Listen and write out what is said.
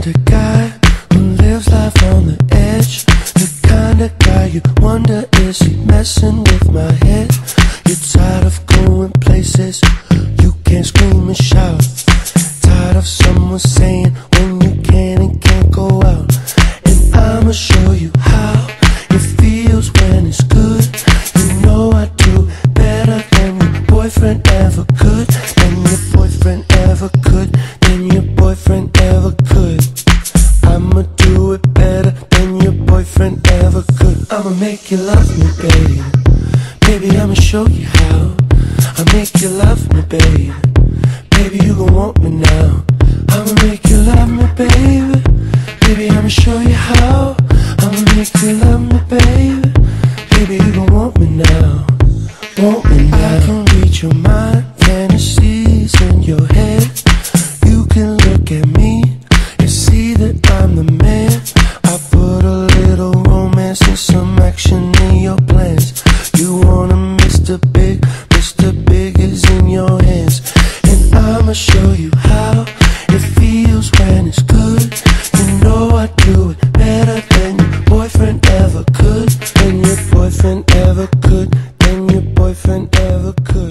kind guy who lives life on the edge. The kind of guy you wonder is he messing with my head. You're tired of going places you can't scream and shout. Tired of someone saying when make you love me, baby. Baby, I'ma show you how. I make you love me, baby. Baby, you gon' want me now. I'ma make you love me, baby. Baby, I'ma show you how. I'ma make you love me, baby. Baby, you gon' want me now. Want me now. I can read your mind, your plans You wanna Mr. Big, Mr. Big is in your hands And I'ma show you how it feels when it's good You know I do it better than your boyfriend ever could Than your boyfriend ever could Than your boyfriend ever could